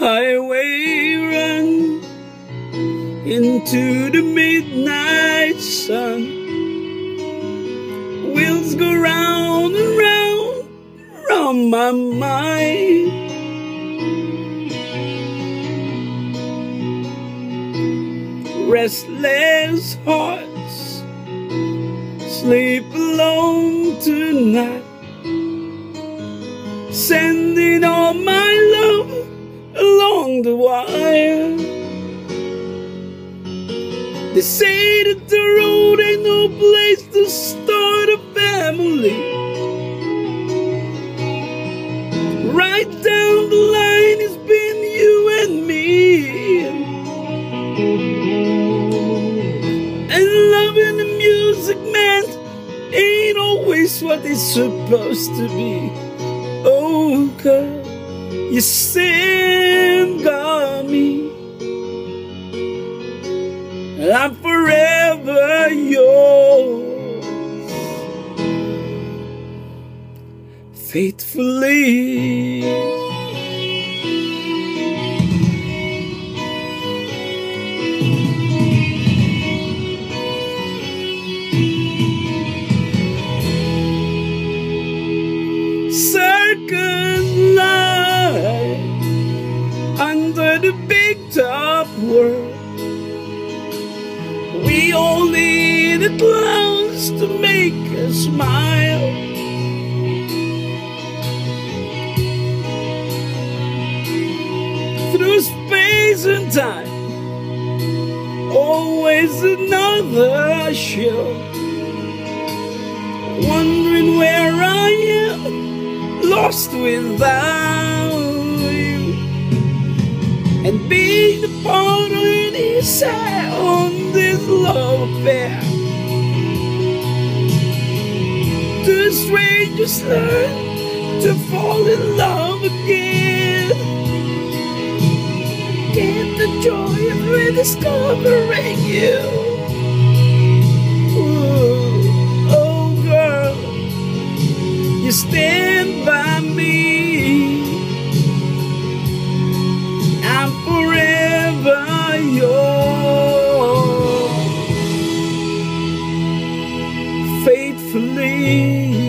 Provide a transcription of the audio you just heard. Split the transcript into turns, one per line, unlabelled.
highway run into the midnight sun. Wheels go round and round, round my mind. Restless hearts sleep alone tonight, sending all my love along the wire. They say that the road ain't no place to start a family. Right down the line, it's been you and me. And loving the music, man, ain't always what it's supposed to be. Oh, girl, you still got me. I'm forever yours. Faithfully. Circus big top world. We all need the clowns to make us smile. Through space and time, always another show. Wondering where I am, lost without you. And be the part of any side on this love affair. Two strangers learn to fall in love again. Get the joy of rediscovering you. Yeah.